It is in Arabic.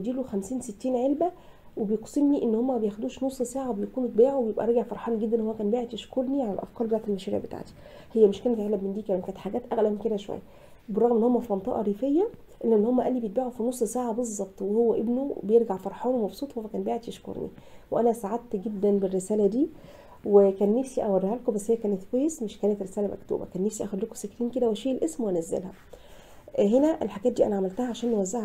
بيديله 50 60 علبة وبيقسمني إن هما ما بياخدوش نص ساعة وبيكونوا اتباعوا وبيبقى راجع فرحان جدا هو كان باعت يشكرني على الأفكار بتاعت المشاريع بتاعتي. هي مش كانت علب من دي كانت كانت حاجات أغلى من كده شوية. بالرغم إن هما في منطقة ريفية الا ان هما قال لي بيتباعوا في نص ساعة بالظبط وهو ابنه بيرجع فرحان ومبسوط هو كان باعت يشكرني وأنا سعدت جدا بالرسالة دي وكان نفسي أوريها لكم بس هي كانت voice مش كانت رسالة مكتوبة. كان نفسي اخد لكم screen كده وأشيل الاسم وأنزلها. هنا الحاجات دي أنا عملتها عشان نوزعها